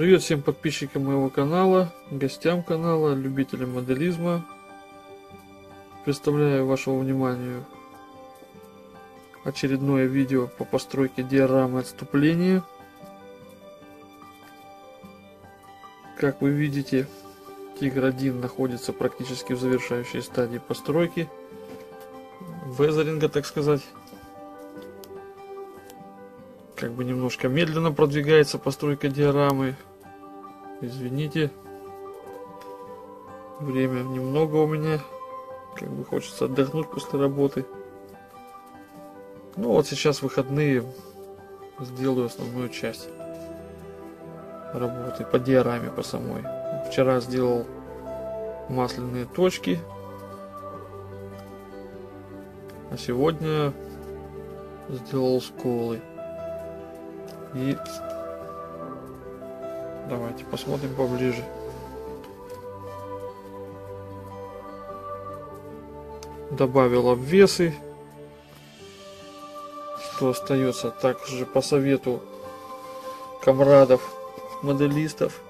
Привет всем подписчикам моего канала, гостям канала, любителям моделизма. Представляю вашему вниманию очередное видео по постройке диорамы отступления. Как вы видите, Тигр 1 находится практически в завершающей стадии постройки. Везеринга, так сказать. Как бы немножко медленно продвигается постройка диорамы. Извините. Время немного у меня. Как бы хочется отдохнуть после работы. Ну вот сейчас выходные сделаю основную часть работы по диораме по самой. Вчера сделал масляные точки. А сегодня сделал сколы. И давайте посмотрим поближе. Добавил обвесы. Что остается также по совету комрадов, моделистов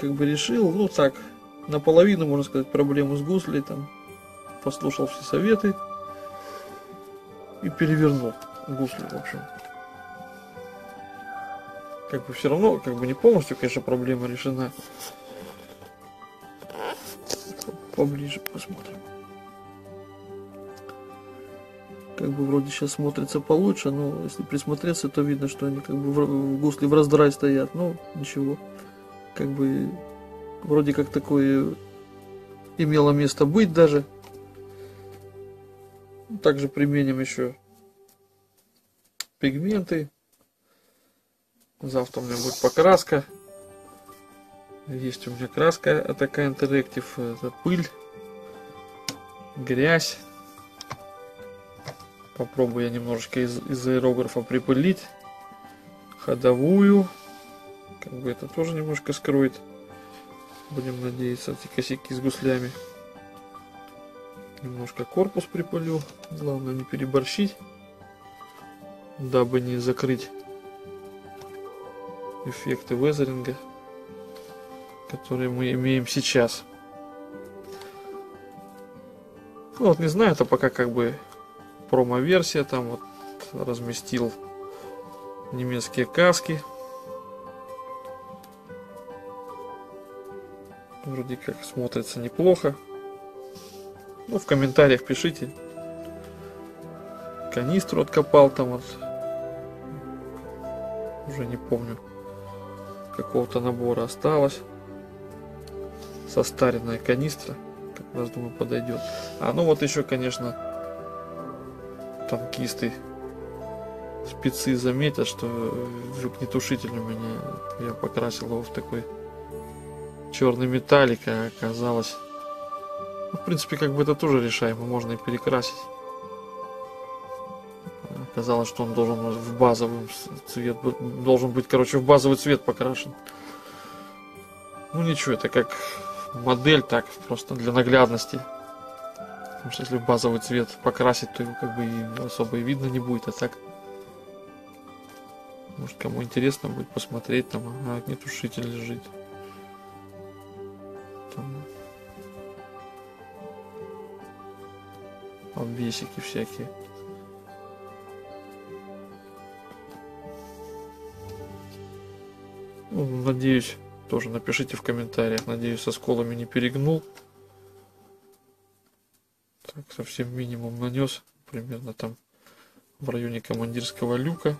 как бы решил, ну так, наполовину, можно сказать, проблему с гуслей, там, послушал все советы и перевернул гусли, в общем. Как бы все равно, как бы не полностью, конечно, проблема решена. Поближе посмотрим. Как бы вроде сейчас смотрится получше, но если присмотреться, то видно, что они как бы в гусли в раздрай стоят. Ну, ничего как бы вроде как такое имело место быть даже. Также применим еще пигменты. Завтра у меня будет покраска. Есть у меня краска Атака Interactive. Это пыль, грязь. Попробую я немножечко из, из аэрографа припылить. Ходовую. Как бы это тоже немножко скроет. Будем надеяться, эти косяки с гуслями. Немножко корпус припалю. Главное не переборщить. Дабы не закрыть эффекты везеринга, которые мы имеем сейчас. Ну вот не знаю, это пока как бы промо-версия. Там вот разместил немецкие каски Вроде как смотрится неплохо. Ну, в комментариях пишите. Канистру откопал там вот. Уже не помню. Какого-то набора осталось. Состаренная канистра. Как раз, думаю, подойдет. А, ну вот еще, конечно, танкисты спецы заметят, что огнетушитель у меня я покрасил его в такой черный металлик, а оказалось... Ну, в принципе, как бы это тоже решаемо, можно и перекрасить. Оказалось, что он должен в базовый цвет, должен быть, короче, в базовый цвет покрашен. Ну ничего, это как модель, так, просто для наглядности. Потому что если в базовый цвет покрасить, то его как бы и особо и видно не будет, а так... Может, кому интересно будет посмотреть, там огнетушитель лежит там обвесики всякие. Надеюсь, тоже напишите в комментариях. Надеюсь, со сколами не перегнул. Так, совсем минимум нанес. Примерно там в районе командирского люка.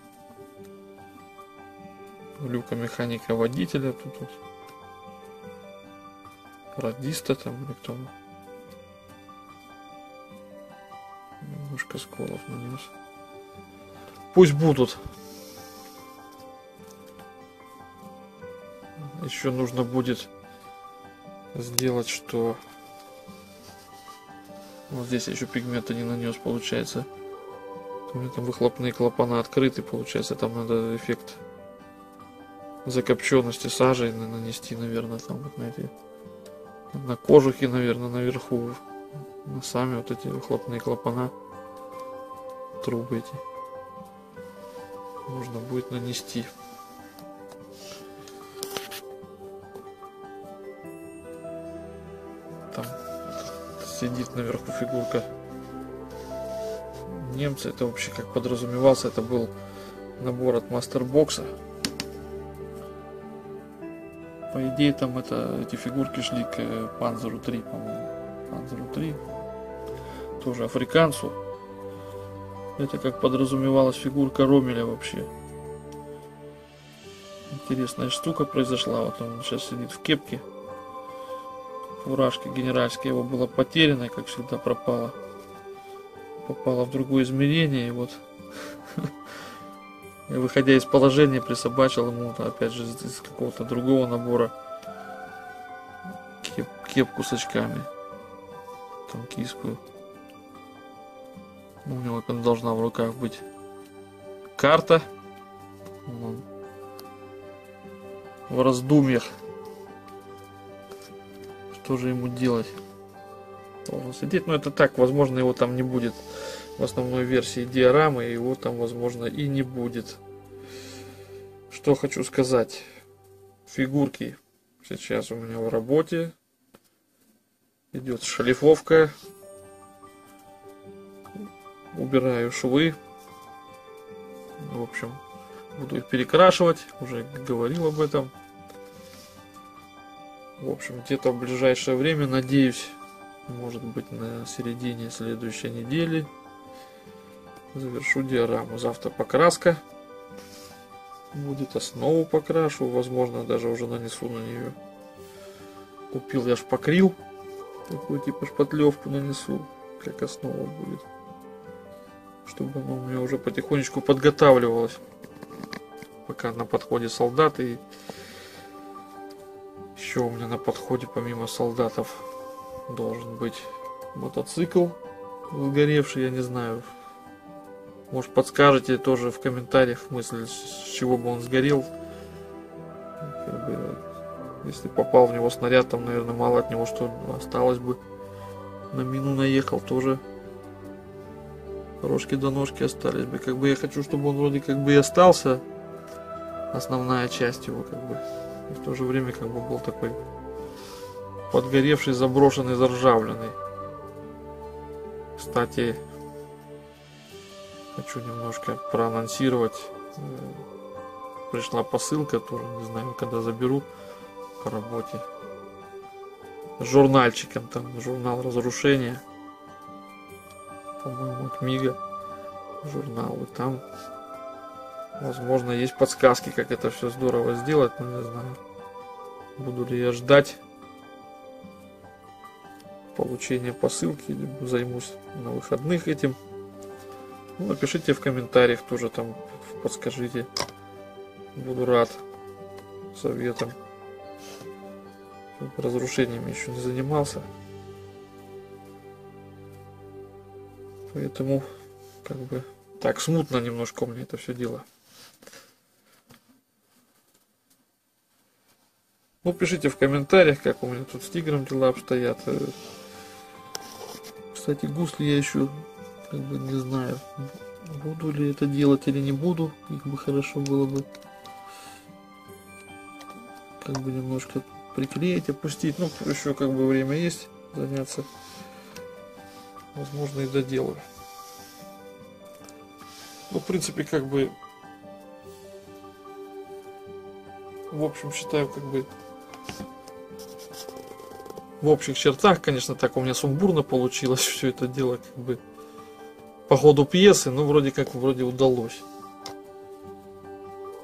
Люка механика водителя. Тут вот радиста там или кто немножко сколов нанес пусть будут еще нужно будет сделать что вот здесь еще пигмента не нанес получается у меня там выхлопные клапана открыты получается там надо эффект закопченности сажей нанести наверное там вот на эти на кожухе, наверное, наверху. На сами вот эти выхлопные клапана. Трубы эти. Можно будет нанести. Сидит наверху фигурка. Немцы, это вообще как подразумевался, это был набор от мастербокса. По идее там это, эти фигурки шли к Панзеру 3, по-моему. Панзеру 3. Тоже африканцу. Это как подразумевалась фигурка Ромеля вообще. Интересная штука произошла. Вот он сейчас сидит в кепке. Фуражка генеральская его была потеряна, как всегда пропала. Попала в другое измерение. И вот выходя из положения, присобачил ему, опять же, из какого-то другого набора кеп, кепку с очками. Танкийскую. У него как должна в руках быть карта. Он в раздумьях. Что же ему делать? Должен сидеть. Но это так, возможно, его там не будет в основной версии диорамы, его там, возможно, и не будет. Что хочу сказать. Фигурки сейчас у меня в работе. Идет шлифовка. Убираю швы. В общем, буду их перекрашивать. Уже говорил об этом. В общем, где-то в ближайшее время, надеюсь, может быть на середине следующей недели, завершу диораму. Завтра покраска будет, основу покрашу, возможно даже уже нанесу на нее. Купил я шпакрил, такую типа шпатлевку нанесу, как основа будет. Чтобы она у меня уже потихонечку подготавливалась. Пока на подходе солдаты. И еще у меня на подходе помимо солдатов должен быть мотоцикл сгоревший, я не знаю. Может подскажете тоже в комментариях мысль, с чего бы он сгорел. Как бы, если попал в него снаряд, там, наверное, мало от него что осталось бы. На мину наехал тоже. Рожки до ножки остались бы. Как бы я хочу, чтобы он вроде как бы и остался. Основная часть его как бы. И в то же время как бы был такой подгоревший, заброшенный, заржавленный. Кстати, хочу немножко проанонсировать. Э, пришла посылка, тоже не знаю, когда заберу по работе. С журнальчиком, там журнал разрушения. По-моему, от Мига журнал. И там, возможно, есть подсказки, как это все здорово сделать, но не знаю. Буду ли я ждать получения посылки, либо займусь на выходных этим. Ну, напишите в комментариях тоже там, подскажите. Буду рад советам. Разрушениями еще не занимался. Поэтому, как бы, так смутно немножко у меня это все дело. Ну, пишите в комментариях, как у меня тут с тигром дела обстоят. Э, кстати, гусли я еще как бы не знаю, буду ли это делать или не буду. Их бы хорошо было бы как бы немножко приклеить, опустить. Ну, еще как бы время есть заняться. Возможно, и доделаю. Ну, в принципе, как бы в общем, считаю, как бы в общих чертах, конечно, так у меня сумбурно получилось все это дело, как бы по ходу пьесы, ну, вроде как, вроде удалось.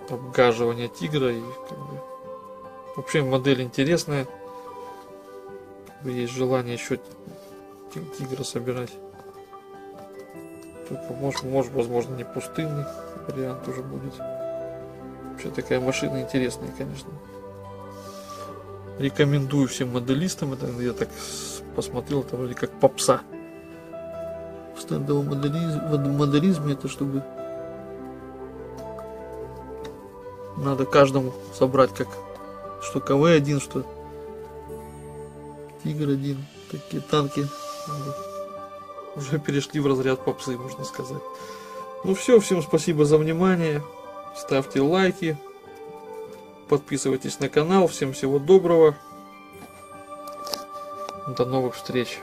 Обгаживание тигра и как бы... Вообще модель интересная. Как бы есть желание еще тигра собирать. Тут, может, может, возможно, не пустынный вариант уже будет. Вообще такая машина интересная, конечно. Рекомендую всем моделистам. Это я так посмотрел, это вроде как попса. В стендовом моделизме, моделизме это чтобы надо каждому собрать как что КВ-1, что Тигр-1. Такие танки уже перешли в разряд попсы, можно сказать. Ну все, всем спасибо за внимание. Ставьте лайки, Подписывайтесь на канал. Всем всего доброго. До новых встреч.